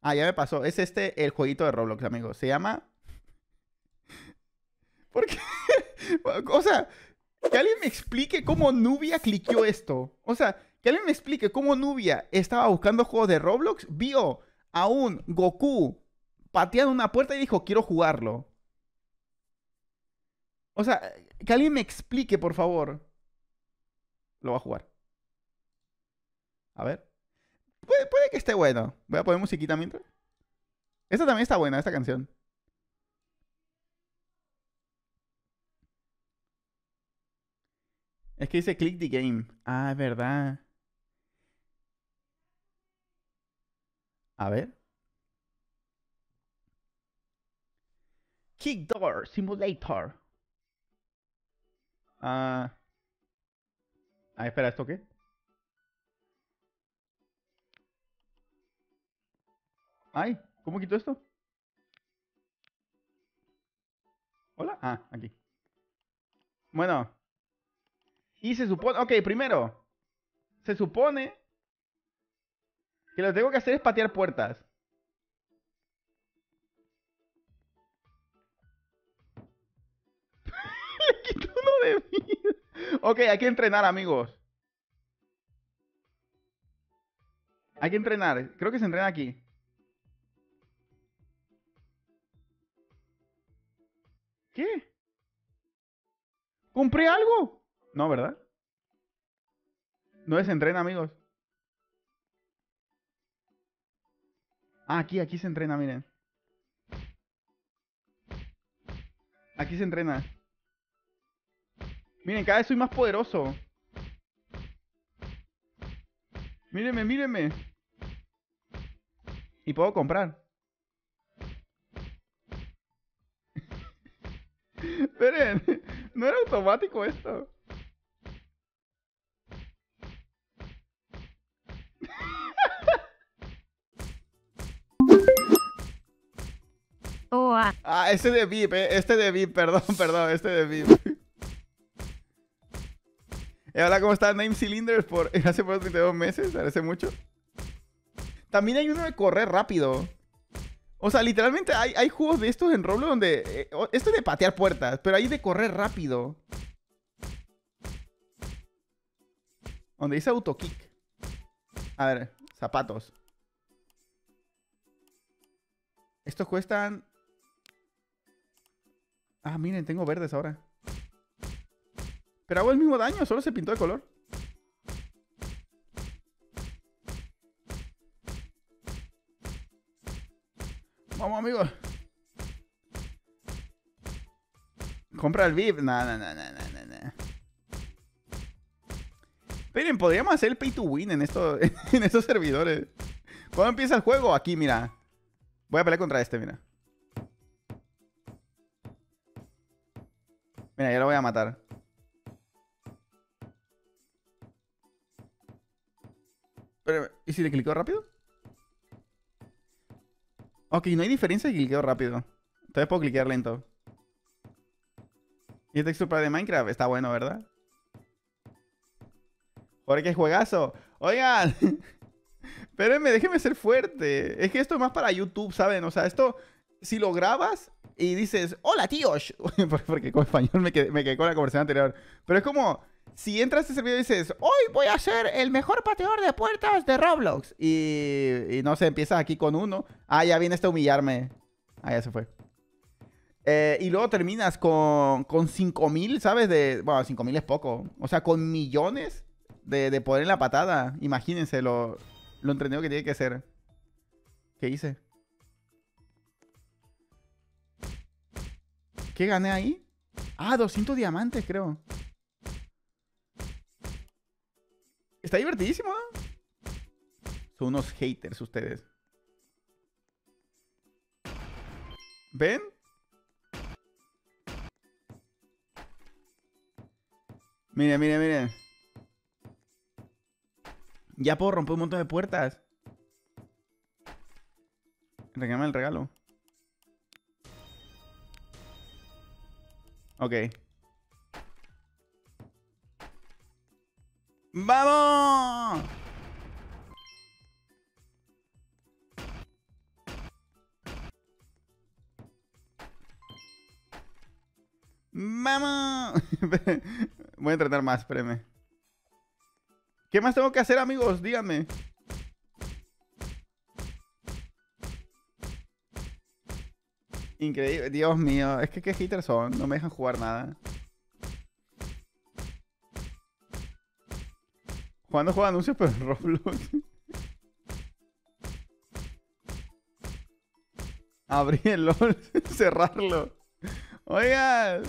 Ah, ya me pasó. Es este el jueguito de Roblox, amigos. Se llama. ¿Por qué? o sea, que alguien me explique cómo Nubia cliqueó esto. O sea, que alguien me explique cómo Nubia estaba buscando juegos de Roblox, vio a un Goku pateando una puerta y dijo, quiero jugarlo. O sea, que alguien me explique, por favor. Lo va a jugar. A ver. Puede, puede que esté bueno. Voy a poner musiquita mientras. Esta también está buena, esta canción. Es que dice click the game. Ah, es verdad. A ver. Kick Door Simulator. Ah. Ah, espera, ¿esto qué? Ay, ¿cómo quito esto? Hola. Ah, aquí. Bueno. Y se supone... Ok, primero. Se supone que lo que tengo que hacer es patear puertas. Le quito uno de vida. Ok, hay que entrenar, amigos. Hay que entrenar. Creo que se entrena aquí. ¿Qué? ¿Compré algo? No, ¿verdad? No se entrena, amigos. Ah, aquí, aquí se entrena, miren. Aquí se entrena. Miren, cada vez soy más poderoso. Mírenme, mírenme. Y puedo comprar. Esperen, no era automático esto. Oh, ah. Ah, este de VIP, eh. Este de VIP, perdón, perdón, este de VIP. Eh, hola, ¿cómo está? Name Cylinders por hace por 32 meses, parece mucho. También hay uno de correr rápido. O sea, literalmente hay, hay juegos de estos en Roblox donde... eh, o- este es de patear puertas, pero hay de correr rápido. Donde dice autokick. A ver, zapatos. Estos cuestan... Ah, miren, tengo verdes ahora. Pero hago el mismo daño, solo se pintó de color. Vamos, amigos. Compra el VIP. No, no, no, no, no, no. Miren, podríamos hacer el pay to win en, esto, en estos servidores. ¿Cuándo empieza el juego? Aquí, mira. Voy a pelear contra este, mira. Mira, ya lo voy a matar. Pero, ¿y si le clico rápido? Ok, no hay diferencia si cliqueo rápido. Entonces puedo cliquear lento. Y el texture pack de Minecraft está bueno, ¿verdad? Joder, qué juegazo. Oigan. Espérenme, déjenme ser fuerte. Es que esto es más para YouTube, ¿saben? O sea, esto, si lo grabas y dices, hola tíos, porque con español me quedé, me quedé con la conversación anterior. Pero es como, si entras a este servidor y dices, hoy voy a ser el mejor pateador de puertas de Roblox. Y, no sé, empiezas aquí con uno. Ah, ya viene este a humillarme. Ah, ya se fue. Eh, y luego terminas con, con 5000, ¿sabes? De, bueno, 5000 es poco. O sea, con millones de, de poder en la patada. Imagínense lo, lo entretenido que tiene que ser. ¿Qué hice? ¿Qué gané ahí? Ah, 200 diamantes, creo. Está divertidísimo, ¿no? Son unos haters ustedes. ¿Ven? Miren, miren, miren. Ya puedo romper un montón de puertas. Regálame el regalo. Ok. ¡Vamos! ¡Vamos! Voy a tratar más, espérenme. ¿Qué más tengo que hacer, amigos? Díganme. Increíble. Dios mío, es que qué hitters son. No me dejan jugar nada. Jugando juego de anuncios, pero en Roblox. Abrir el LOL, cerrarlo. Oigan.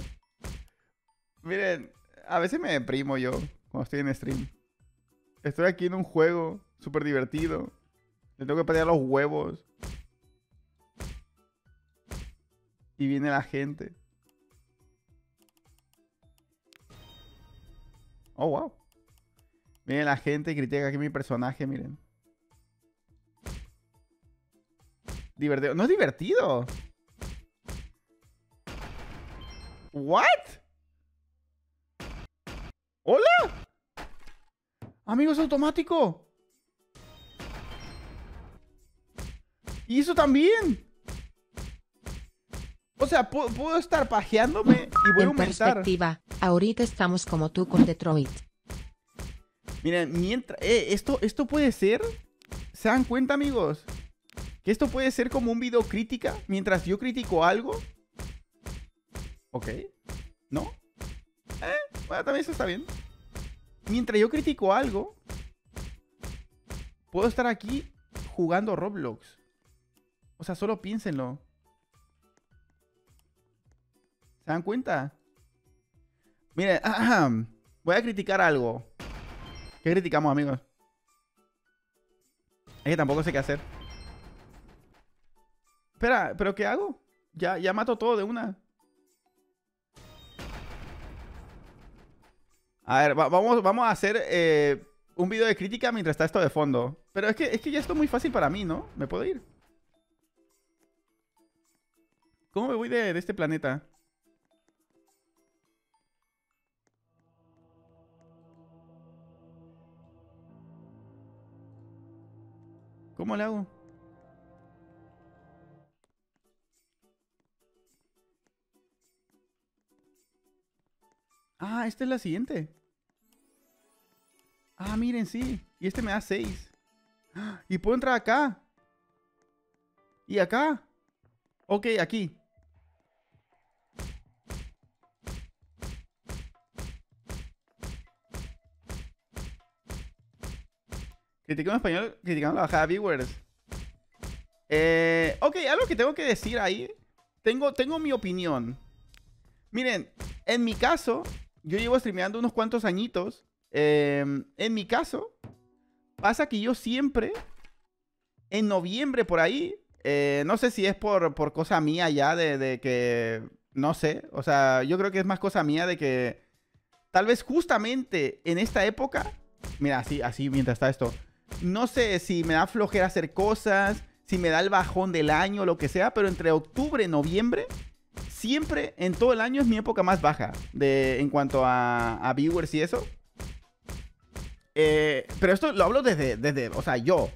Miren, a veces me deprimo yo cuando estoy en stream. Estoy aquí en un juego súper divertido. Le tengo que patear los huevos. Y viene la gente. Oh, wow. Viene la gente y critica aquí mi personaje, miren. Divertido. No es divertido. ¿What? ¿Hola? Amigos, automático. Y eso también. O sea, puedo, estar pajeándome y voy a aumentar. perspectiva, ahorita estamos como tú con Detroit. Miren, mientras... Eh, esto, esto puede ser... ¿Se dan cuenta, amigos? Que esto puede ser como un video crítica mientras yo critico algo. Ok. ¿No? Eh, bueno, también eso está bien. Mientras yo critico algo, puedo estar aquí jugando Roblox. O sea, solo piénsenlo. ¿Se dan cuenta? Miren, voy a criticar algo. ¿Qué criticamos, amigos? Es que tampoco sé qué hacer. Espera, ¿pero qué hago? Ya, ya mato todo de una. A ver, vamos, vamos a hacer eh, un video de crítica mientras está esto de fondo. Pero es que, es que ya esto es muy fácil para mí, ¿no? ¿Me puedo ir? ¿Cómo me voy de este planeta? ¿Cómo le hago? Ah, esta es la siguiente. Ah, miren, sí. Y este me da 6. Y puedo entrar acá. Y acá. Ok, aquí. Criticando en español, criticando la bajada de viewers. Eh, ok, algo que tengo que decir ahí. Tengo, tengo mi opinión. Miren, en mi caso, yo llevo streameando unos cuantos añitos. Em, en mi caso, pasa que yo siempre, en noviembre por ahí, eh, no sé si es por, por cosa mía ya de, de, que, no sé, o sea, yo creo que es más cosa mía de que tal vez justamente en esta época, mira, así, así mientras está esto, no sé si me da flojera hacer cosas, si me da el bajón del año, lo que sea, pero entre octubre y noviembre, siempre en todo el año es mi época más baja de, en cuanto a, viewers y eso. Eh, pero esto lo hablo desde, desde, o sea, yo.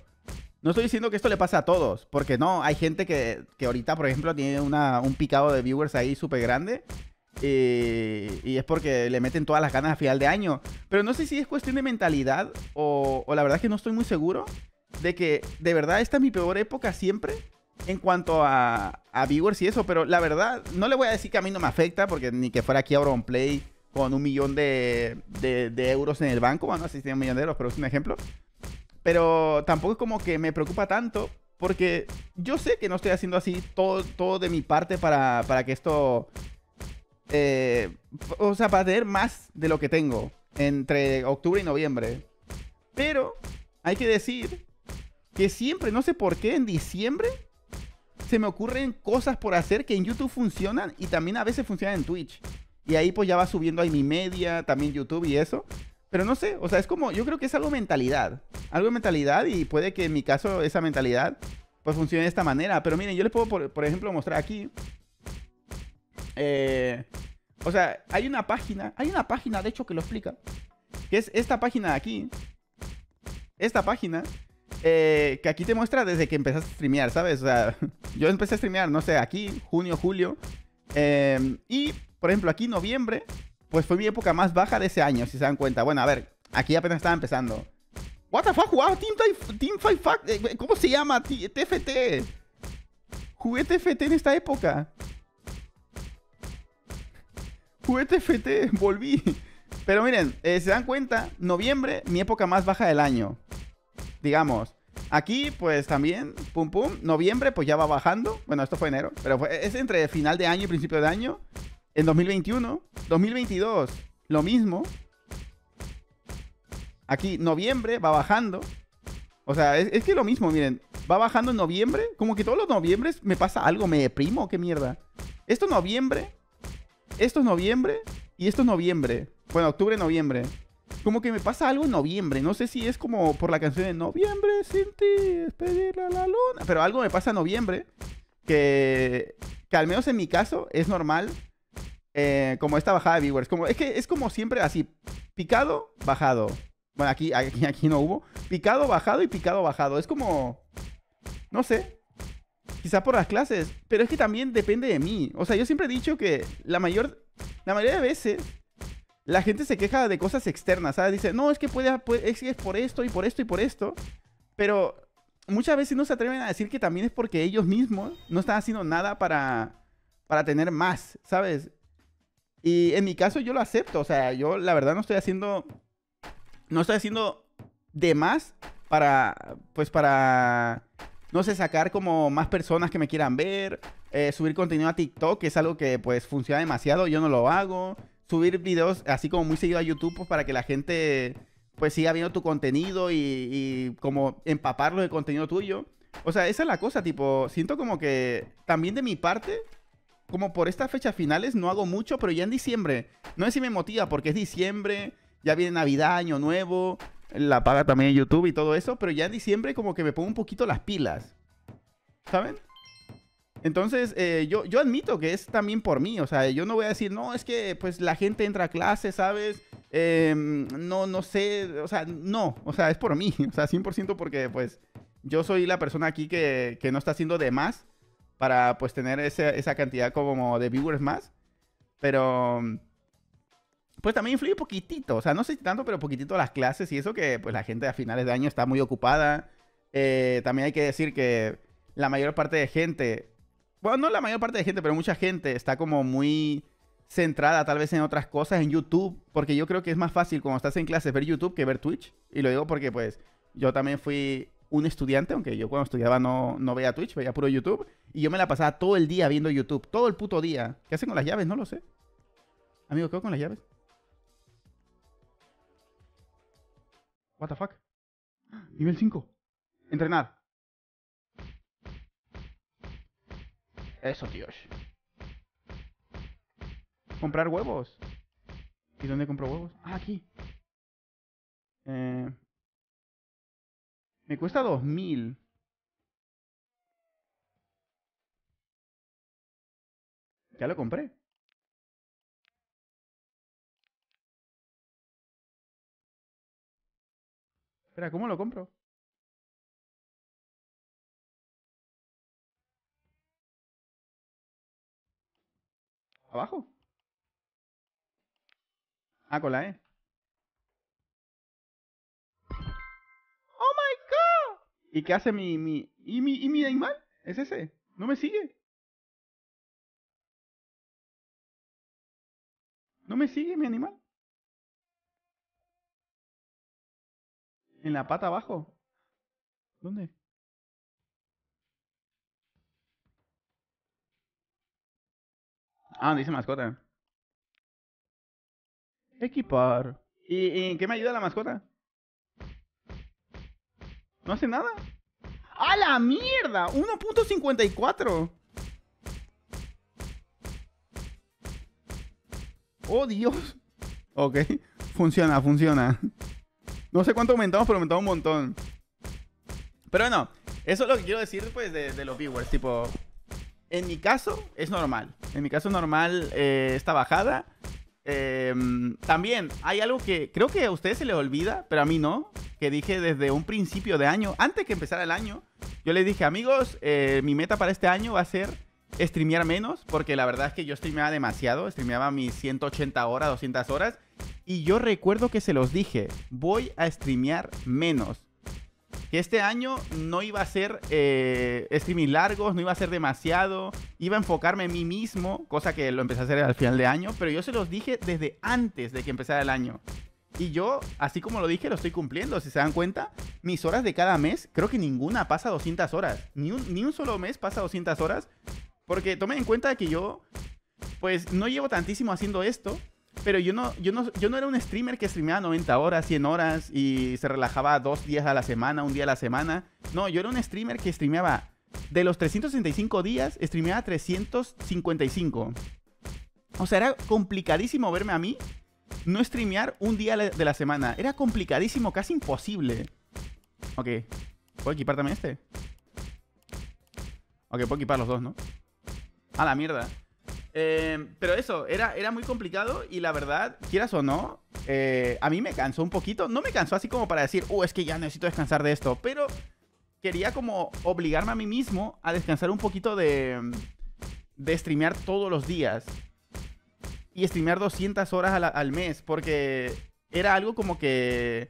No estoy diciendo que esto le pasa a todos, porque no, hay gente que, que ahorita, por ejemplo, tiene un picado de viewers ahí súper grande y, es porque le meten todas las ganas a final de año. Pero no sé si es cuestión de mentalidad o, la verdad que no estoy muy seguro de que de verdad esta es mi peor época siempre en cuanto a, viewers y eso. Pero la verdad, no le voy a decir que a mí no me afecta porque ni que fuera aquí a Play con un millón de, euros en el banco. Bueno, no sé tiene un millón de euros, pero es un ejemplo. Pero tampoco es como que me preocupa tanto porque yo sé que no estoy haciendo así todo, todo de mi parte para, para que esto eh, o sea, para tener más de lo que tengo entre octubre y noviembre. Pero hay que decir que siempre, no sé por qué, en diciembre se me ocurren cosas por hacer que en YouTube funcionan y también a veces funcionan en Twitch. Y ahí pues ya va subiendo ahí mi media, también YouTube y eso. Pero no sé, o sea, es como, yo creo que es algo mentalidad. Algo de mentalidad y puede que en mi caso esa mentalidad pues funcione de esta manera. Pero miren, yo les puedo, por, por ejemplo, mostrar aquí eh, o sea, hay una página, hay una página de hecho que lo explica, que es esta página de aquí. Esta página, eh, que aquí te muestra desde que empezaste a streamear, ¿sabes? O sea, yo empecé a streamear, no sé, aquí, junio, julio. Em, y por ejemplo, aquí noviembre, pues fue mi época más baja de ese año, si se dan cuenta. Bueno, a ver, aquí apenas estaba empezando. What the fuck, wow, Team, Team Fight Fuck, eh, ¿cómo se llama? TFT. Jugué TFT en esta época. TFT, volví. Pero miren, eh, se dan cuenta, noviembre, mi época más baja del año. Digamos. Aquí, pues también, pum pum. Noviembre, pues ya va bajando. Bueno, esto fue enero. Pero es entre final de año y principio de año. En 2021. 2022, lo mismo. Aquí, noviembre, va bajando. O sea, es, es que lo mismo, miren. Va bajando en noviembre. Como que todos los noviembres me pasa algo. Me deprimo, qué mierda. Esto es noviembre. Esto es noviembre. Y esto es noviembre. Bueno, octubre, noviembre. Como que me pasa algo en noviembre. No sé si es como por la canción de Noviembre sin ti, despedir a la luna. Pero algo me pasa en noviembre. Que, que al menos en mi caso es normal. eh, como esta bajada de viewers. Como, es que es como siempre así. Picado, bajado. Bueno, aquí, aquí, aquí no hubo. Picado, bajado y picado, bajado. Es como... No sé. Quizá por las clases. Pero es que también depende de mí. O sea, yo siempre he dicho que la mayor... La mayoría de veces la gente se queja de cosas externas, ¿sabes? Dice, no, es que puede- es que es por esto y por esto y por esto. Pero muchas veces no se atreven a decir que también es porque ellos mismos no están haciendo nada para, para tener más, ¿sabes? Y en mi caso yo lo acepto, o sea, yo la verdad no estoy haciendo, no estoy haciendo de más para, pues para, no sé, sacar como más personas que me quieran ver, eh, subir contenido a TikTok, que es algo que pues funciona demasiado, yo no lo hago subir videos así como muy seguido a YouTube pues, para que la gente pues siga viendo tu contenido y, como empaparlo de contenido tuyo. O sea, esa es la cosa, tipo, siento como que también de mi parte, como por estas fechas finales no hago mucho, pero ya en diciembre, no sé si me motiva porque es diciembre, ya viene Navidad, Año Nuevo, la paga también YouTube y todo eso, pero ya en diciembre como que me pongo un poquito las pilas. ¿Saben? Entonces, eh, yo, yo admito que es también por mí. O sea, yo no voy a decir, no, es que pues la gente entra a clase, ¿sabes? Eh, no, no sé. O sea, no. O sea, es por mí. O sea, 100% porque pues yo soy la persona aquí que, que no está haciendo de más para pues tener ese- esa cantidad como de viewers más. Pero pues también influye poquitito. O sea, no sé tanto, pero poquitito las clases y eso que pues la gente a finales de año está muy ocupada. Eh, también hay que decir que la mayor parte de gente bueno, no la mayor parte de gente, pero mucha gente está como muy centrada tal vez en otras cosas, en YouTube, porque yo creo que es más fácil cuando estás en clases ver YouTube que ver Twitch. Y lo digo porque pues yo también fui un estudiante, aunque yo cuando estudiaba no, no veía Twitch, veía puro YouTube, y yo me la pasaba todo el día viendo YouTube, todo el puto día. ¿Qué hacen con las llaves? No lo sé. Amigo, ¿qué hago con las llaves? What the fuck? Nivel 5. Entrenar. Eso, tíos. Comprar huevos. ¿Y dónde compro huevos? Ah, aquí. Eh, me cuesta 2000. Ya lo compré. Espera, ¿cómo lo compro? ¿Abajo? Ah, con la E. ¡Oh my god! ¿Y qué hace mi, mi, y mi, y mi animal? ¿Es ese? ¿No me sigue? ¿No me sigue mi animal? En la pata abajo. ¿Dónde? Ah, dice mascota. Equipar. ¿Y, en qué me ayuda la mascota? ¿No hace nada? ¡A la mierda! 1.54. Oh, Dios. Ok. Funciona, funciona. No sé cuánto aumentamos, pero aumentamos un montón. Pero no, eso es lo que quiero decir pues de, los viewers. Tipo, en mi caso es normal. En mi caso es normal eh, esta bajada. Eh, también hay algo que creo que a ustedes se les olvida, pero a mí no. Que dije desde un principio de año, antes que empezara el año, yo les dije, amigos, eh, mi meta para este año va a ser streamear menos, porque la verdad es que yo streameaba demasiado, streameaba mis 180 horas, 200 horas, y yo recuerdo que se los dije, voy a streamear menos. Que este año no iba a ser eh, streaming largos, no iba a ser demasiado, iba a enfocarme en mí mismo, cosa que lo empecé a hacer al final de año, pero yo se los dije desde antes de que empezara el año. Y yo, así como lo dije, lo estoy cumpliendo. Si se dan cuenta, mis horas de cada mes, creo que ninguna pasa 200 horas. Ni un, ni un solo mes pasa 200 horas. Porque tomen en cuenta que yo, pues no llevo tantísimo haciendo esto. Pero yo no, yo, no, yo no era un streamer que streameaba 90 horas, 100 horas y se relajaba dos días a la semana, un día a la semana. No, yo era un streamer que streameaba de los 365 días, streameaba 355. O sea, era complicadísimo verme a mí no streamear un día de la semana. Era complicadísimo, casi imposible. Ok. ¿Puedo equipar también este? Ok, puedo equipar los dos, ¿no? A la mierda. Eh, pero eso, era, era muy complicado y la verdad, quieras o no, eh, a mí me cansó un poquito. No me cansó así como para decir, uh, es que ya necesito descansar de esto, pero quería como obligarme a mí mismo a descansar un poquito de, de streamear todos los días y streamear 200 horas al, mes, porque era algo como que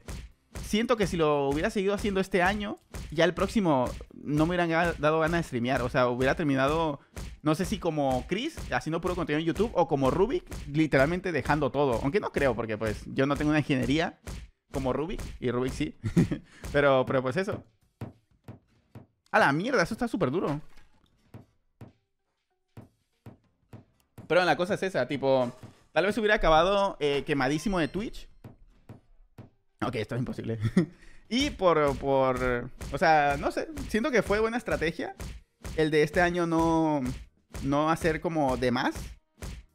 siento que si lo hubiera seguido haciendo este año, ya el próximo no me hubieran dado ganas de streamear. O sea, hubiera terminado, no sé si como Chris, haciendo puro contenido en YouTube, o como Rubik, literalmente dejando todo. Aunque no creo, porque pues yo no tengo una ingeniería como Rubik, y Rubik sí. pero, pero pues eso. A la mierda, eso está súper duro. Pero la cosa es esa, tipo, tal vez hubiera acabado eh, quemadísimo de Twitch. Ok, esto es imposible. y por, por, o sea, no sé, siento que fue buena estrategia el de este año no, no hacer como de más.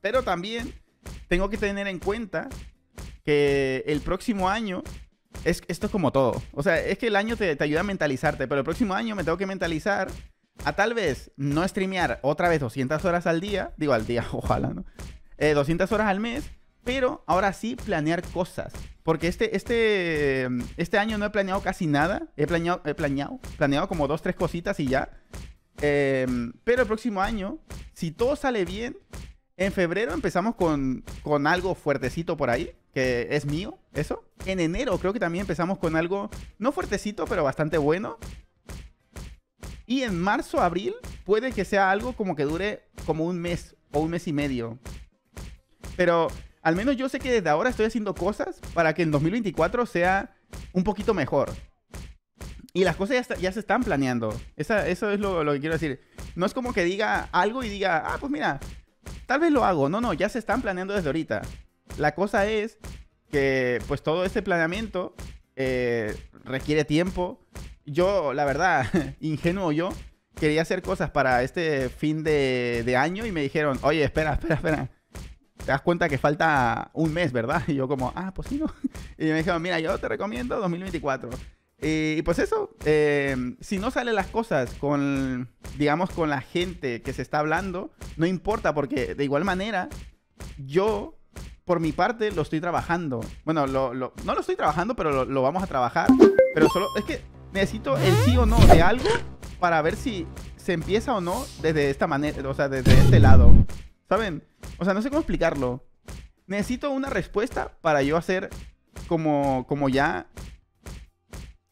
Pero también tengo que tener en cuenta que el próximo año es, esto es como todo. O sea, es que el año te, te, ayuda a mentalizarte, pero el próximo año me tengo que mentalizar a tal vez no streamear otra vez 200 horas al día, digo al día, ojalá, ¿no? 200 eh, horas al mes, pero ahora sí planear cosas. Porque este, este, este año no he planeado casi nada. He planeado, he planeado, planeado como dos, tres cositas y ya. Em, pero el próximo año, si todo sale bien, en febrero empezamos con, con algo fuertecito por ahí, que es mío, eso. En enero creo que también empezamos con algo, no fuertecito, pero bastante bueno. Y en marzo, abril, puede que sea algo como que dure como un mes o un mes y medio. Pero al menos yo sé que desde ahora estoy haciendo cosas para que en 2024 sea un poquito mejor. Y las cosas ya, se están planeando. eso es lo, que quiero decir. No es como que diga algo y diga, ah, pues mira, tal vez lo hago. No, no, ya se están planeando desde ahorita. La cosa es que pues todo ese planeamiento eh, requiere tiempo, yo, la verdad, ingenuo yo, quería hacer cosas para este fin de, año y me dijeron, oye, espera, espera, espera. Te das cuenta que falta un mes, ¿verdad? Y yo como, ah, pues sí, ¿no? Y me dijeron, mira, yo te recomiendo 2024. Y, pues eso, eh, si no salen las cosas con, digamos, con la gente que se está hablando, no importa, porque de igual manera, yo, por mi parte, lo estoy trabajando. Bueno, no lo estoy trabajando, pero lo, lo vamos a trabajar. Pero solo, es que necesito el sí o no de algo para ver si se empieza o no desde esta manera, o sea, desde este lado. ¿Saben? O sea, no sé cómo explicarlo. Necesito una respuesta para yo hacer como, como ya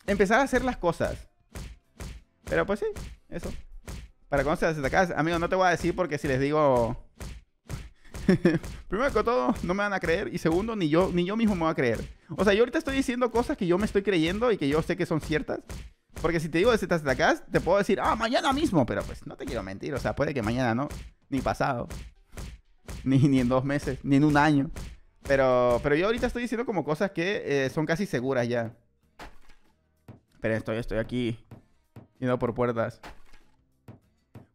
empezar a hacer las cosas. Pero pues sí, eso. Para cuando se acá, amigo, no te voy a decir porque si les digo Primero que todo, no me van a creer. Y segundo, ni yo, ni yo mismo me voy a creer. O sea, yo ahorita estoy diciendo cosas que yo me estoy creyendo y que yo sé que son ciertas. Porque si te digo desde acá, te puedo decir, ah, mañana mismo. Pero pues no te quiero mentir. O sea, puede que mañana no. Ni pasado. Ni, ni en dos meses. Ni en un año. Pero, pero yo ahorita estoy diciendo como cosas que eh, son casi seguras ya. Pero estoy, estoy aquí. Yendo por puertas.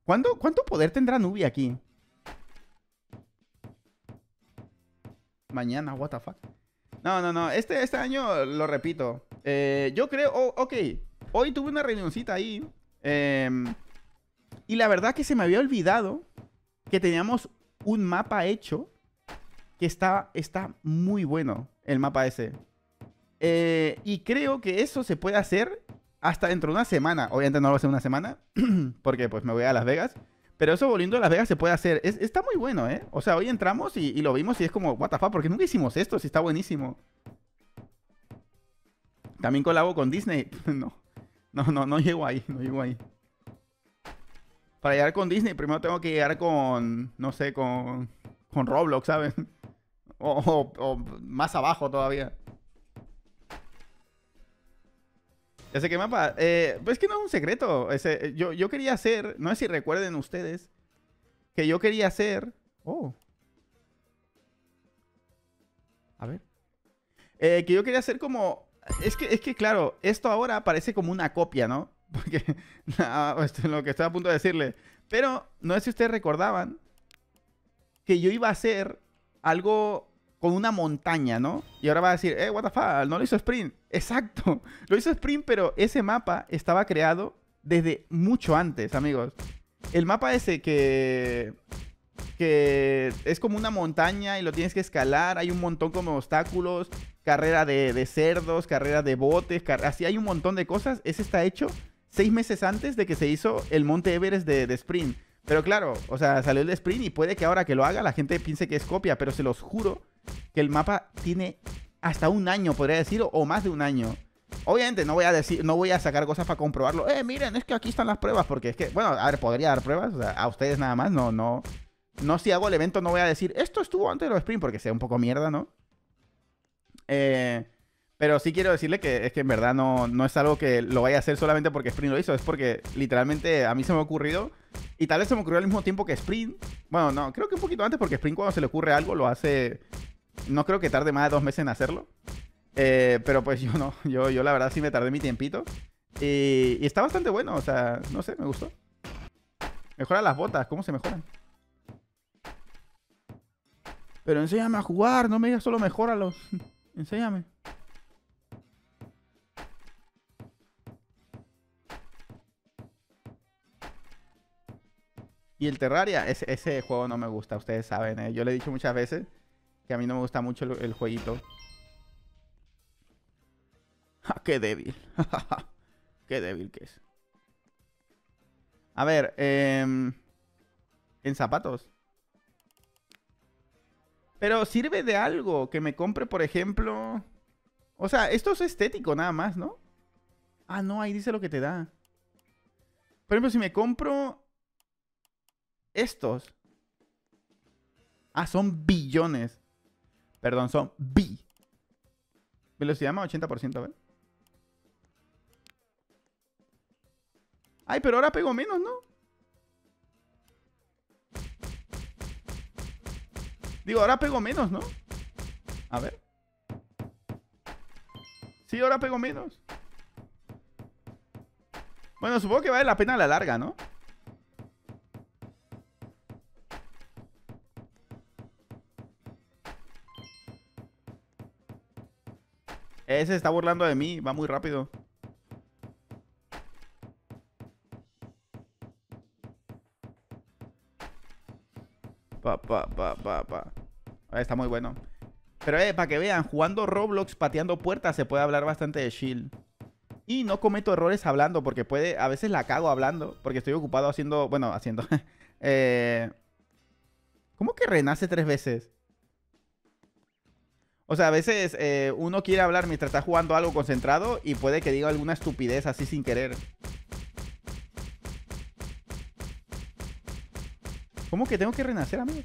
¿Cuánto, ¿Cuánto poder tendrá Nubi aquí? Mañana, what the fuck. No, no, no. Este, este año, lo repito. Eh, yo creo, ok. Hoy tuve una reunioncita ahí. Em, y la verdad que se me había olvidado que teníamos un mapa hecho que está, está muy bueno, el mapa ese. Eh, y creo que eso se puede hacer hasta dentro de una semana. Obviamente no lo va a hacer una semana, porque pues me voy a Las Vegas. Pero eso volviendo a Las Vegas se puede hacer. Es- está muy bueno, ¿eh? O sea, hoy entramos y, y lo vimos y es como, what the fuck, porque nunca hicimos esto, si está buenísimo. También colabo con Disney. No, no, no, no llego ahí, no llego ahí. Para llegar con Disney, primero tengo que llegar con, no sé, con, con Roblox, ¿sabes? O, más abajo todavía. Ya sé qué mapa. Eh, pues es que no es un secreto. Ese, yo, yo quería hacer, no sé si recuerden ustedes, que yo quería hacer. Oh. A ver. Eh, que yo quería hacer como. Es que, es que, claro, esto ahora parece como una copia, ¿no? Porque es lo que estoy a punto de decirle. Pero no sé si ustedes recordaban que yo iba a hacer algo con una montaña, ¿no? Y ahora va a decir, eh, what the fuck, no lo hizo Sprint. Exacto, lo hizo Sprint, pero ese mapa estaba creado desde mucho antes, amigos. El mapa ese que que es como una montaña y lo tienes que escalar, hay un montón como obstáculos, carrera de, cerdos, carrera de botes, así hay un montón de cosas. Ese está hecho seis meses antes de que se hizo el Monte Everest de, de Sprint. Pero claro, o sea, salió el de Sprint y puede que ahora que lo haga la gente piense que es copia, pero se los juro que el mapa tiene hasta un año, podría decir, o- más de un año. Obviamente no voy a decir, no voy a sacar cosas para comprobarlo. Eh, miren, es que aquí están las pruebas, porque es que, bueno, a ver, podría dar pruebas, o sea, a ustedes nada más, no, no. No si hago el evento no voy a decir, esto estuvo antes de los sprint, porque sea un poco mierda, ¿no? Eh, pero sí quiero decirle que es que en verdad no, no es algo que lo vaya a hacer solamente porque Sprint lo hizo, es porque literalmente a mí se me ha ocurrido y tal vez se me ocurrió al mismo tiempo que Sprint. Bueno, no, creo que un poquito antes porque Sprint cuando se le ocurre algo lo hace, no creo que tarde más de dos meses en hacerlo. Eh, pero pues yo no, yo, yo la verdad sí me tardé mi tiempito. Y, y está bastante bueno, o sea, no sé, me gustó. Mejora las botas, ¿cómo se mejoran? Pero enséñame a jugar, no me digas solo mejóralos. Enséñame. Y el Terraria, ese, juego no me gusta, ustedes saben. ¿eh? Yo le he dicho muchas veces que a mí no me gusta mucho el, jueguito. Ja, ¡Qué débil! ¡Qué débil que es! A ver, em, en zapatos. Pero sirve de algo que me compre, por ejemplo. O sea, esto es estético nada más, ¿no? Ah, no, ahí dice lo que te da. Por ejemplo, si me compro estos. Ah, son billones. Perdón, son bi. Velocidad más 80%, a ver. Ay, pero ahora pego menos, ¿no? Digo, ahora pego menos, ¿no? A ver. Sí, ahora pego menos. Bueno, supongo que vale la pena a la larga, ¿no? Ese se está burlando de mí, va muy rápido. Pa, pa, pa, pa, pa. Está muy bueno. Pero eh, para que vean, jugando Roblox, pateando puertas, se puede hablar bastante de Shield. Y no cometo errores hablando, porque puede, a veces la cago hablando, porque estoy ocupado haciendo, bueno, haciendo. eh, ¿Cómo que renace tres veces? O sea, a veces eh, uno quiere hablar mientras está jugando algo concentrado y puede que diga alguna estupidez así sin querer. ¿Cómo que tengo que renacer, amigo?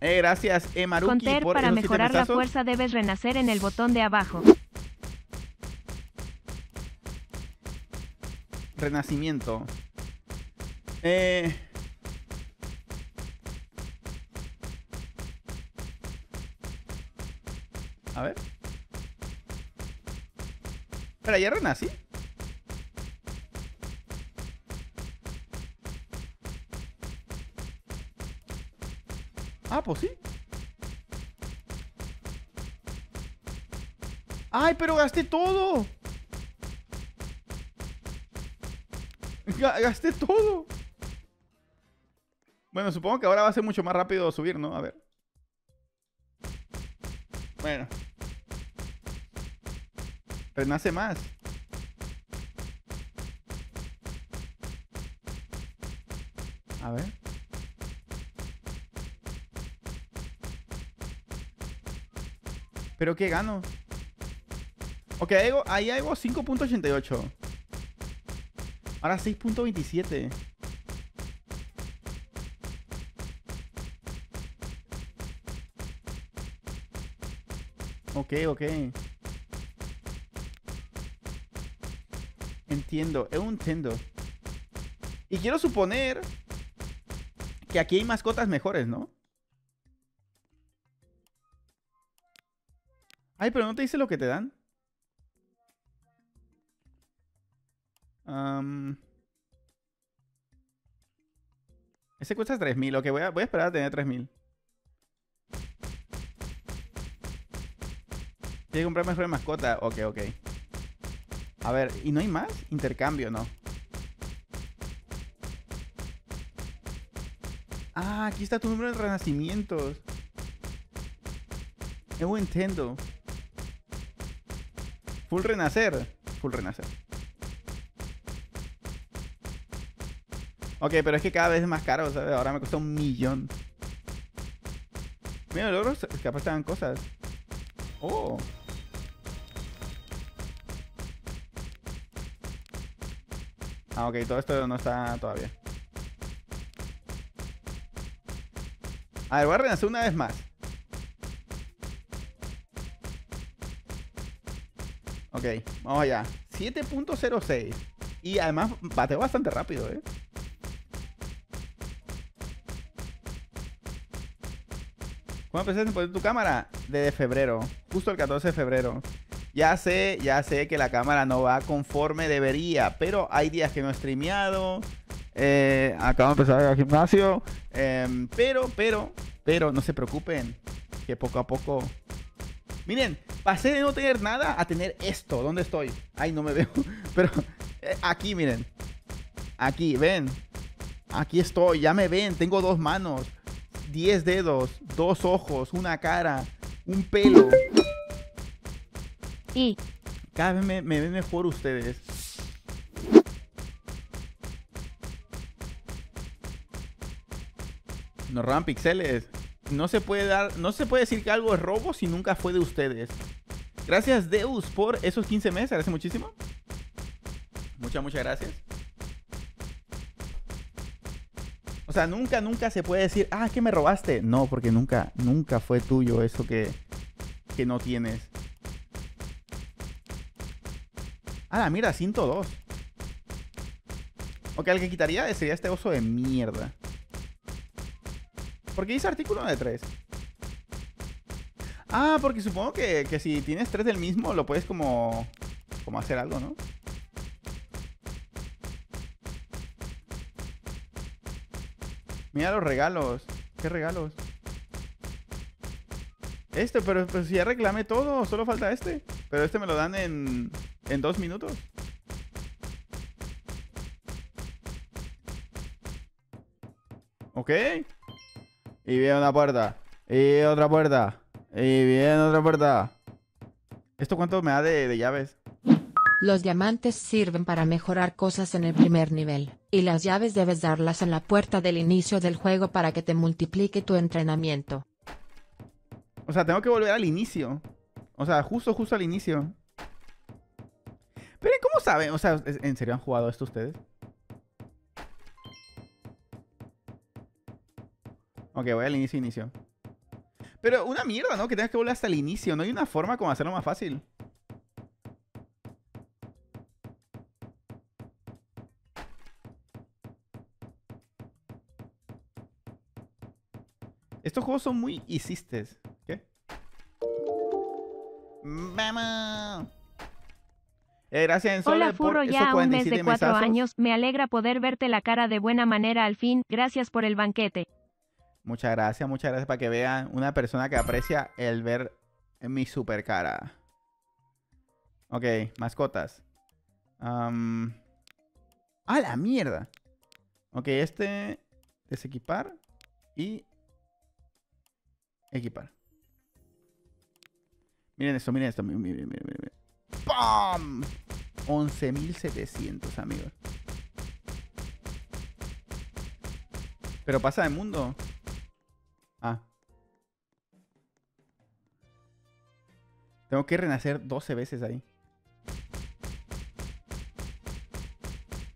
Eh, gracias, Emaruki, Con Ter, por para mejorar la fuerza debes renacer en el botón de abajo. Renacimiento. Eh... A ver. Espera, ¿ya renací? Ah, pues sí. ¡Ay, pero gasté todo! Ga- Gasté todo. Bueno, supongo que ahora va a ser mucho más rápido subir, ¿no? A ver. Bueno. Renace más. A ver. ¿Pero qué gano? Ok, ahí hago 5.88. Ahora 6.27. Ok, ok. Entiendo, es un entiendo. Y quiero suponer que aquí hay mascotas mejores, ¿no? Ay, pero no te dice lo que te dan. Ese cuesta 3000. Ok, voy a, voy a esperar a tener 3000. Tiene que comprar mejor mascota. Ok, ok. A ver, ¿y no hay más? Intercambio, no. Ah, aquí está tu número de renacimientos. Eu entiendo. Full renacer. Full renacer. Ok, pero es que cada vez es más caro, ¿sabes? Ahora me cuesta un millón. Mira, logros capaz dan cosas. Oh. Ah, ok, todo esto no está todavía. A ver, voy a renacer una vez más. Ok, vamos allá. 7.06. Y además bateo bastante rápido, ¿eh? ¿Cuándo empezaste a poner tu cámara? Desde febrero. Justo el 14 de febrero. Ya sé, ya sé que la cámara no va conforme debería. Pero hay días que no he streameado. Eh, acabo de empezar el gimnasio. em, pero, pero, pero, no se preocupen. Que poco a poco. Miren, pasé de no tener nada a tener esto. ¿Dónde estoy? Ay, no me veo. Pero eh, aquí, miren. Aquí, ven. Aquí estoy, ya me ven. Tengo dos manos, 10 dedos, dos ojos, una cara, un pelo. Y, Cada vez me, me ven mejor ustedes. Nos roban pixeles. No se puede dar, no se puede decir que algo es robo si nunca fue de ustedes. Gracias Deus por esos 15 meses, agradece muchísimo. Muchas, muchas gracias. O sea, nunca, nunca se puede decir, ah, que me robaste. No, porque nunca, nunca fue tuyo eso que, que no tienes. Ah, mira, 102. Ok, el que quitaría sería este oso de mierda. ¿Por qué dice artículo de 3? Ah, porque supongo que, que si tienes tres del mismo, lo puedes como, como hacer algo, ¿no? Mira los regalos. ¿Qué regalos? Este, pero, pero si ya reclamé todo, solo falta este. Pero este me lo dan en, en dos minutos. Ok. Y viene una puerta. Y otra puerta. Y viene otra puerta. ¿Esto cuánto me da de, de llaves? Los diamantes sirven para mejorar cosas en el primer nivel, y las llaves debes darlas en la puerta del inicio del juego para que te multiplique tu entrenamiento. O sea, tengo que volver al inicio. O sea, justo, justo al inicio. Pero ¿cómo saben? O sea, ¿en serio han jugado esto ustedes? Ok, voy al inicio, inicio. Pero una mierda, ¿no? Que tengas que volver hasta el inicio. No hay una forma como hacerlo más fácil. Estos juegos son muy hiciste. ¿Qué? ¡Vamos! Eh, gracias, Ensole, hola Furro, ya a un mes 47 de cuatro mesazos. años, me alegra poder verte la cara de buena manera al fin, gracias por el banquete. Muchas gracias, muchas gracias para que vean una persona que aprecia el ver mi super cara. Ok, mascotas. Am, ¡A la mierda! Ok, este desequipar y equipar. Miren esto, miren esto. Miren, miren, miren, miren. ¡Pam! 11.700, amigos. Pero pasa de mundo. Ah. Tengo que renacer 12 veces ahí.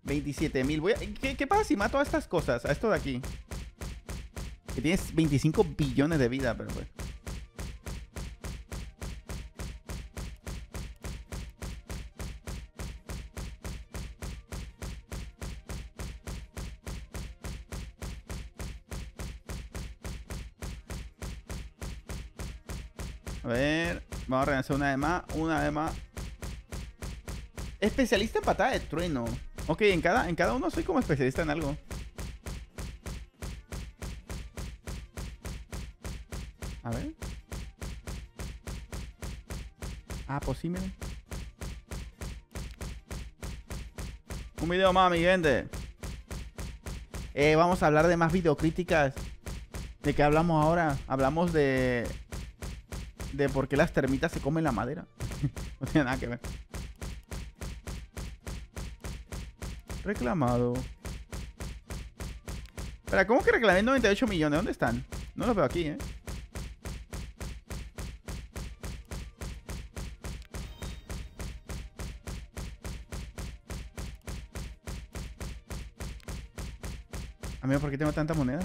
27.000. Voy a... ¿Qué, ¿Qué pasa si mato a estas cosas? A esto de aquí. Que tienes 25 billones de vida, pero bueno. Una vez más, una vez más. Especialista en patada de trueno. Ok, en cada, en cada uno soy como especialista en algo. A ver. Ah, pues sí, miren. Un video más, mi gente. Eh, vamos a hablar de más videocríticas. ¿De qué hablamos ahora? Hablamos de... De por qué las termitas se comen la madera. no tiene nada que ver. Reclamado. Espera, ¿cómo que reclamé 98 millones? ¿Dónde están? No los veo aquí, ¿eh? Amigo, ¿por qué tengo tanta moneda?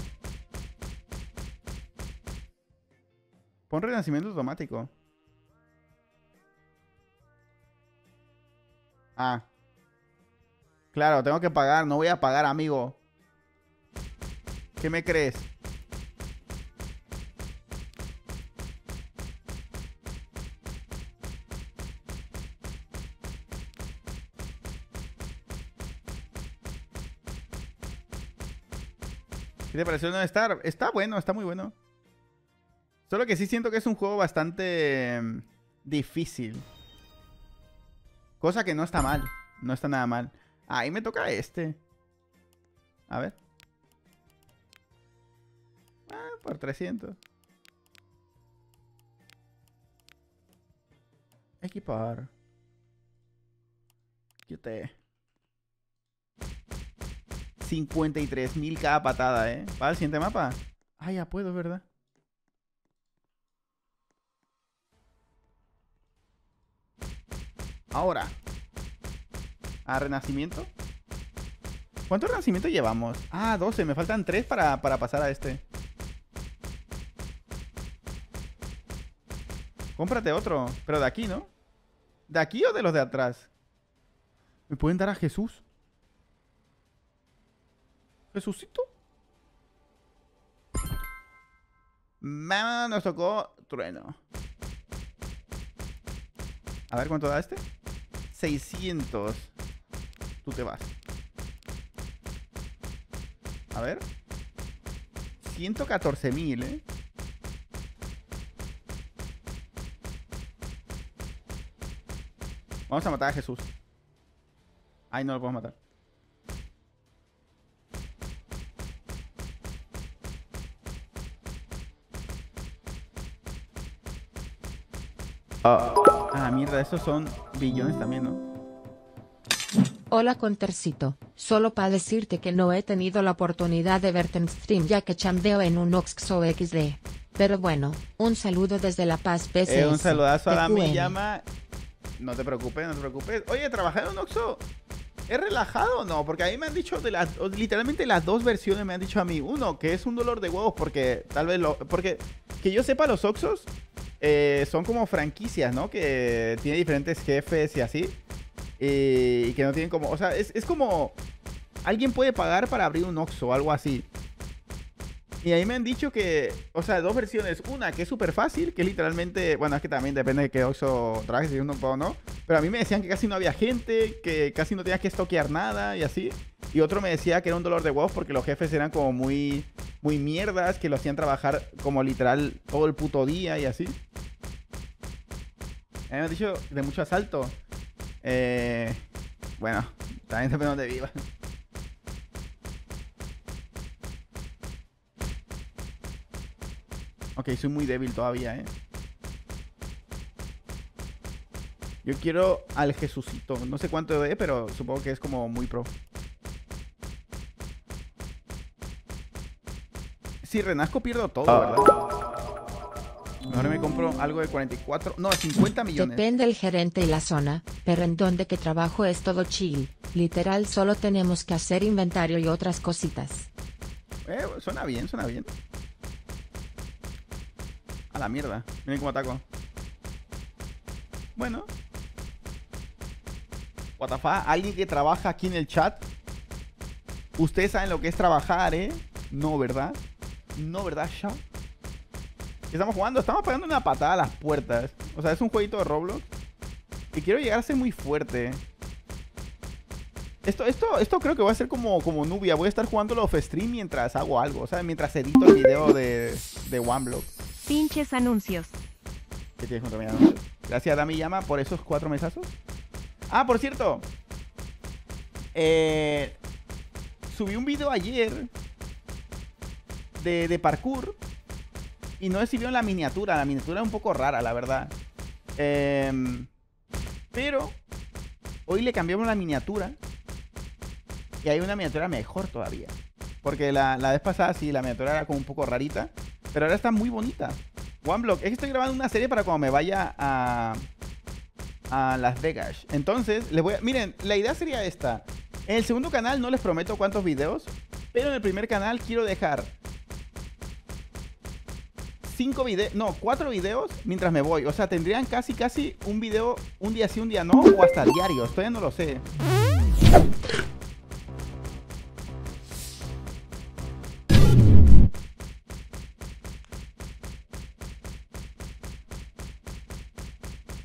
Pon renacimiento automático. Ah. Claro, tengo que pagar. No voy a pagar, amigo. ¿Qué me crees? ¿Qué te pareció no estar? Está bueno, está muy bueno. Solo que sí siento que es un juego bastante mm, difícil. Cosa que no está mal. No está nada mal. Ahí me toca este. A ver. Ah, por 300. Equipar. Quite. 53.000 cada patada, ¿eh? ¿Para el siguiente mapa? Ah, ya puedo, ¿verdad? Ahora. A renacimiento. ¿Cuánto renacimiento llevamos? Ah, 12. Me faltan 3 para, para pasar a este. Cómprate otro. Pero de aquí, ¿no? ¿De aquí o de los de atrás? ¿Me pueden dar a Jesús? ¿Jesucito? Mamá, nos tocó trueno. A ver cuánto da este. 600. Tú te vas. A ver. 114 mil, ¿eh? Vamos a matar a Jesús. Ay, no lo puedo matar. Ah, ah, mierda, esos son billones también, ¿no? Hola Contercito, solo para decirte que no he tenido la oportunidad de verte en stream ya que chambeo en un Oxxo XD. Pero bueno, un saludo desde La Paz PCS. Eh, un saludazo a la mi TQM. llama. No te preocupes, no te preocupes. Oye, ¿trabajar en un Oxxo es relajado o no? Porque a mí me han dicho, de las, literalmente las dos versiones me han dicho a mí. Uno, que es un dolor de huevos porque tal vez lo... Porque que yo sepa, los Oxxos eh, son como franquicias, ¿no? Que tiene diferentes jefes y así. eh, y que no tienen como... O sea, es, es como... Alguien puede pagar para abrir un Oxxo o algo así. Y ahí me han dicho que, o sea, dos versiones. Una que es súper fácil, que literalmente, bueno, es que también depende de qué Oxxo trabajes, si uno o no. Pero a mí me decían que casi no había gente, que casi no tenías que estoquear nada y así. Y otro me decía que era un dolor de huevos porque los jefes eran como muy, muy mierdas, que lo hacían trabajar como literal todo el puto día y así. Han dicho de mucho asalto. Eh, bueno, también depende de dónde viva. Ok, soy muy débil todavía, ¿eh? Yo quiero al Jesucito. No sé cuánto de, pero supongo que es como muy pro. Si renazco pierdo todo, ¿verdad? Ahora me compro algo de 44, no, 50 millones. Depende el gerente y la zona, pero en donde que trabajo es todo chill. Literal solo tenemos que hacer inventario y otras cositas. Eh, suena bien, suena bien. A la mierda. Miren cómo ataco. Bueno. What the fuck? Alguien que trabaja aquí en el chat. Ustedes saben lo que es trabajar, ¿eh? No, ¿verdad? No, ¿verdad? ¿Qué estamos jugando? Estamos pegando una patada a las puertas. O sea, es un jueguito de Roblox. Y quiero llegar a ser muy fuerte. Esto, esto, esto creo que va a ser como, como Nubia. Voy a estar jugando los stream mientras hago algo. O sea, mientras edito el video de, de OneBlock. Pinches anuncios. ¿Qué tienes contra mí? Anuncios? Gracias, Dami Llama, por esos cuatro mesazos. Ah, por cierto. Eh, subí un video ayer de, parkour. Y no en la miniatura. La miniatura es un poco rara, la verdad. Em, pero hoy le cambiamos la miniatura. Y hay una miniatura mejor todavía. Porque la, vez pasada sí, la miniatura era como un poco rarita. Pero ahora está muy bonita. OneBlock. Es que estoy grabando una serie para cuando me vaya a, a Las Vegas. Entonces, les voy a... Miren, la idea sería esta. En el segundo canal no les prometo cuántos videos. Pero en el primer canal quiero dejar cinco videos, no, cuatro videos mientras me voy. O sea, tendrían casi, casi un video un día sí, un día no, o hasta diario. Todavía no lo sé.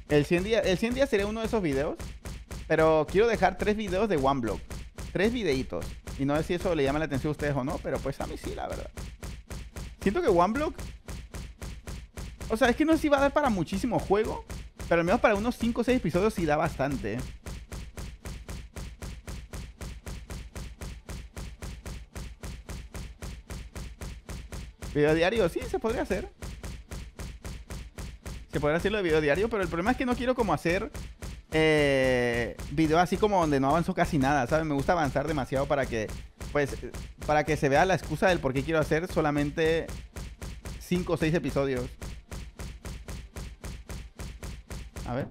El 100 días, el 100 días sería uno de esos videos. Pero quiero dejar tres videos de OneBlock. Tres videitos. Y no sé si eso le llama la atención a ustedes o no, pero pues a mí sí, la verdad. Siento que OneBlock o sea, es que no sé si va a dar para muchísimo juego. Pero al menos para unos 5 o 6 episodios sí da bastante. Video diario, sí, se podría hacer. Se podría hacerlo de video diario, pero el problema es que no quiero como hacer eh, video así como donde no avanzo casi nada, ¿sabes? Me gusta avanzar demasiado para que, pues, para que se vea la excusa del por qué quiero hacer solamente 5 o 6 episodios. A ver.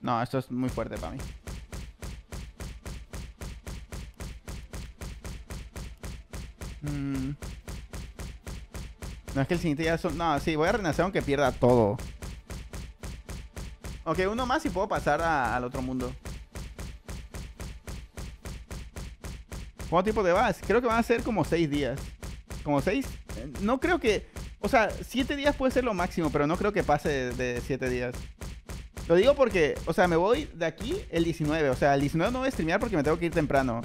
No, esto es muy fuerte para mí. Mm. No es que el siguiente ya son... No, sí, voy a renacer aunque pierda todo. Ok, uno más y puedo pasar al otro mundo. ¿Cuánto tiempo te vas? Creo que van a ser como seis días. ¿Como seis? Eh, no creo que... O sea, siete días puede ser lo máximo, pero no creo que pase de, siete días. Lo digo porque, o sea, me voy de aquí el 19. O sea, el 19 no voy a streamear porque me tengo que ir temprano.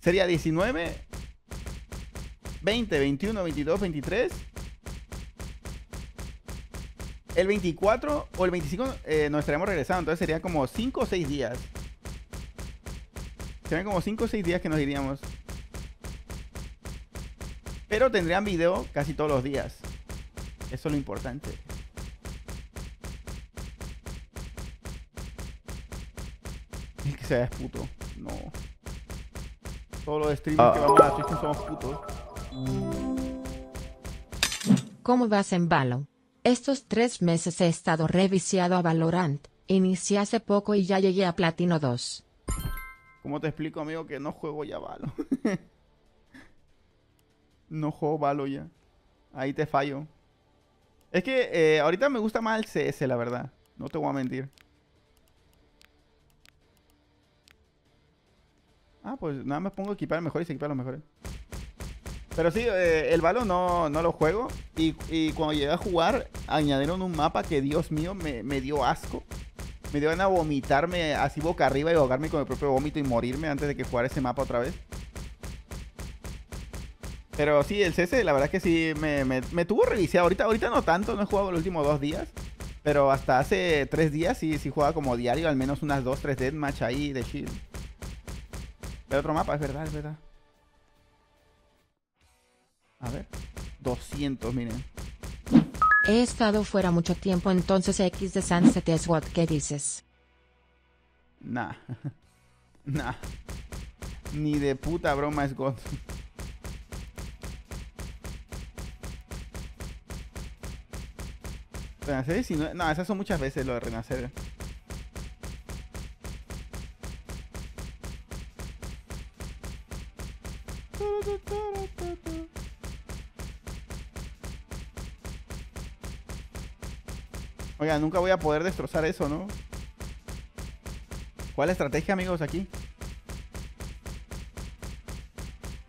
Sería 19, 20, 21, 22, 23. El 24 o el 25 eh, nos estaremos regresando. Entonces serían como 5 o 6 días. Serían como 5 o 6 días que nos iríamos. Pero tendrían video casi todos los días. Eso es lo importante. Es que sea puto. No. Todos los streamers que vamos a Twitch somos putos. ¿Cómo vas en Valo? Estos tres meses he estado reviciado a Valorant. Inicié hace poco y ya llegué a Platino 2. ¿Cómo te explico, amigo, que no juego ya Valo? no juego Valo ya. Ahí te fallo. Es que eh, ahorita me gusta más el CS, la verdad. No te voy a mentir. Ah, pues nada más pongo equipar mejor y se equipa los mejores. Pero sí, eh, el balón no, lo juego. Y, cuando llegué a jugar, añadieron un mapa que, Dios mío, me, me dio asco. Me dio ganas de vomitarme así boca arriba y ahogarme con el propio vómito y morirme antes de que jugara ese mapa otra vez. Pero sí, el CS, la verdad es que sí, me, tuvo reviciado. Ahorita, ahorita no tanto, no he jugado los últimos dos días. Pero hasta hace tres días sí, sí jugaba como diario, al menos unas dos, tres deathmatch ahí de shield. El otro mapa, es verdad, es verdad. A ver. 200, miren. He estado fuera mucho tiempo, entonces X de Sunset es what, ¿qué dices? Nah. nah. Ni de puta broma es God. Renacer 19. No, esas son muchas veces lo de renacer. Oiga, nunca voy a poder destrozar eso, ¿no? ¿Cuál estrategia, amigos, aquí?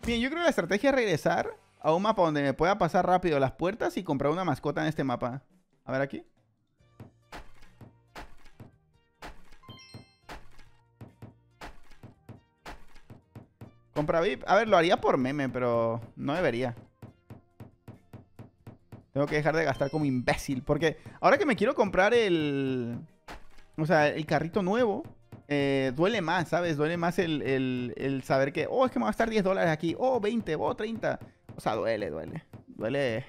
Bien, yo creo que la estrategia es regresar a un mapa donde me pueda pasar rápido las puertas y comprar una mascota en este mapa. A ver aquí. Compra VIP. A ver, lo haría por meme, pero no debería. Tengo que dejar de gastar como imbécil. Porque ahora que me quiero comprar el... O sea, el carrito nuevo. eh, duele más, ¿sabes? Duele más el, el- el saber que... Oh, es que me va a gastar 10 dólares aquí. Oh, 20, oh, 30. O sea, duele, duele. Duele.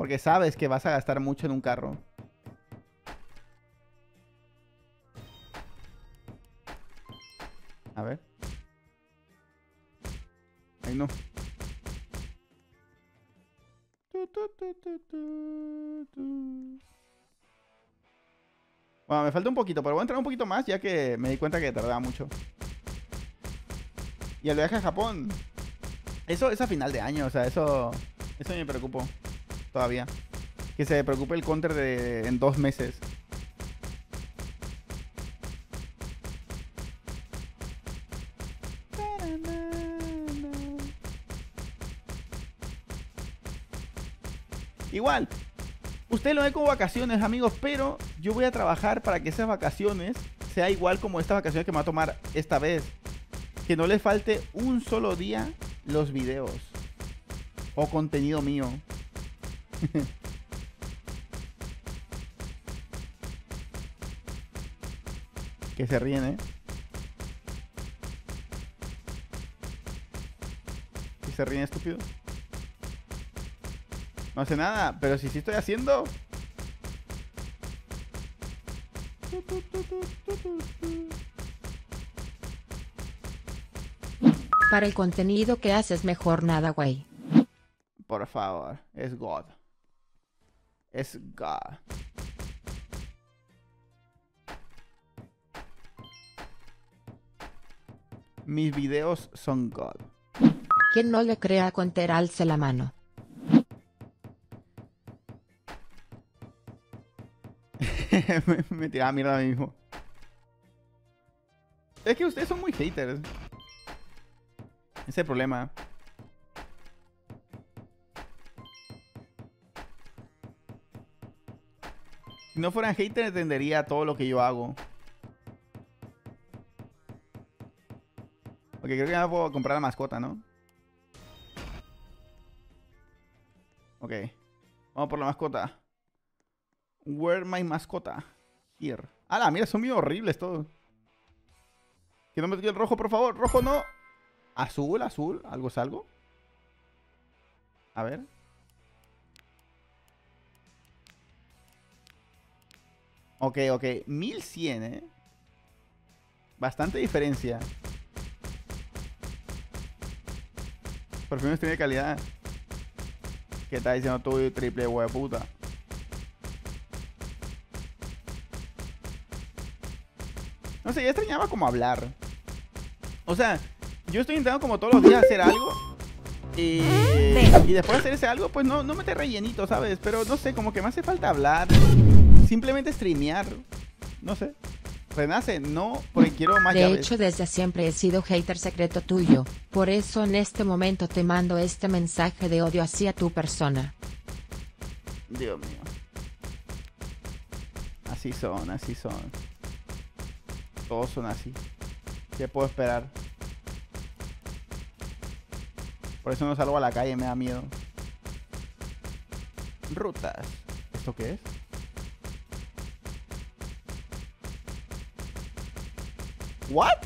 Porque sabes que vas a gastar mucho en un carro. A ver. Ay, no. Bueno, me falta un poquito, pero voy a entrar un poquito más ya que me di cuenta que tardaba mucho. Y el viaje a Japón. Eso es a final de año, o sea, eso. Eso me preocupo. Todavía. Que se preocupe el counter de, en dos meses. Igual, usted lo ve como vacaciones, amigos, pero yo voy a trabajar para que esas vacaciones sea igual como estas vacaciones que me va a tomar esta vez. Que no le falte un solo día los videos o contenido mío. que se ríen, ¿eh? Que se ríen, estúpido. No hace nada, pero si sí estoy haciendo. Para el contenido que haces mejor nada, güey. Por favor, es God. Es God. Mis videos son God. Quien no le crea a Conter alce la mano. me, me tiraba mierda a mí mismo. Es que ustedes son muy haters. Ese es el problema. Si no fueran haters, entendería todo lo que yo hago. Porque creo que ya puedo comprar la mascota, ¿no? Ok. Vamos por la mascota. Where my mascota? Here. ¡Hala! Mira, son bien horribles todos. Que no me toque el rojo, por favor. Rojo no. Azul, azul. ¿Algo es algo? A ver. Ok, ok. 1100, ¿eh? Bastante diferencia. Perfumes tiene calidad. ¿Qué está diciendo tú, triple hueputa? No sé, ya extrañaba como hablar. O sea, yo estoy intentando como todos los días hacer algo. Y, y después de hacer ese algo, pues no, no meter rellenito, ¿sabes? Pero no sé, como que me hace falta hablar. Simplemente streamear. No sé. Renace, no, porque quiero más De llaves. hecho, desde siempre he sido hater secreto tuyo. Por eso en este momento te mando este mensaje de odio hacia tu persona. Dios mío. Así son, así son. Todos son así. ¿Qué puedo esperar? Por eso no salgo a la calle, me da miedo. Rutas. ¿Esto qué es? ¿What?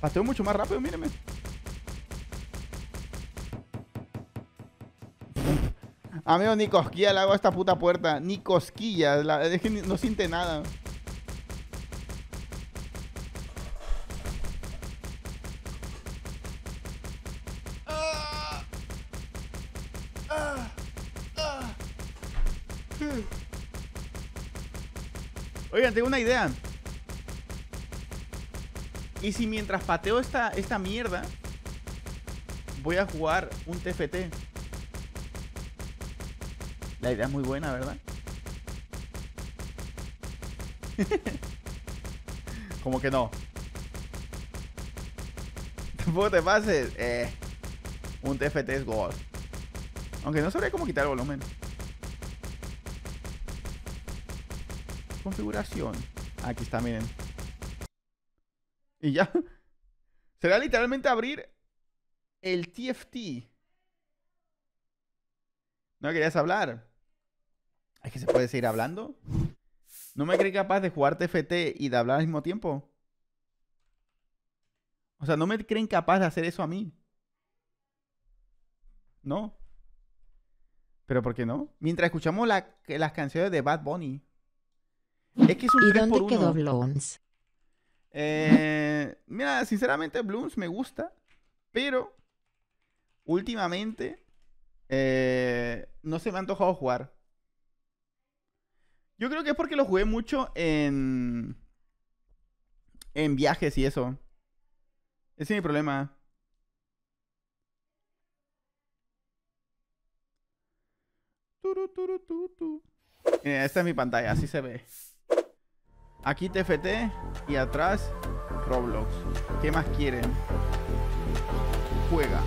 Pasteo mucho más rápido, míreme. Amigo, ni cosquilla le hago a esta puta puerta. Ni cosquillas. La, es que no siente nada. Oigan, tengo una idea. Y si mientras pateo esta, esta mierda, voy a jugar un TFT. La idea es muy buena, ¿verdad? Como que no. Tampoco te pases. Eh, un TFT es God. Aunque no sabría cómo quitar el volumen. Configuración. Aquí está, miren. Y ya. Será literalmente abrir el TFT. ¿No querías hablar? Es que se puede seguir hablando. ¿No me creí capaz de jugar TFT y de hablar al mismo tiempo? O sea, ¿no me creen capaz de hacer eso a mí? ¿No? ¿Pero por qué no? Mientras escuchamos las canciones de Bad Bunny. Es que es un ¿Y dónde quedó Blooms? Eh, mira, sinceramente Blooms me gusta, pero últimamente eh, no se me ha antojado jugar. Yo creo que es porque lo jugué mucho en. En viajes y eso. Ese es mi problema. esta es mi pantalla, así se ve. Aquí TFT y atrás Roblox. ¿Qué más quieren? Juega.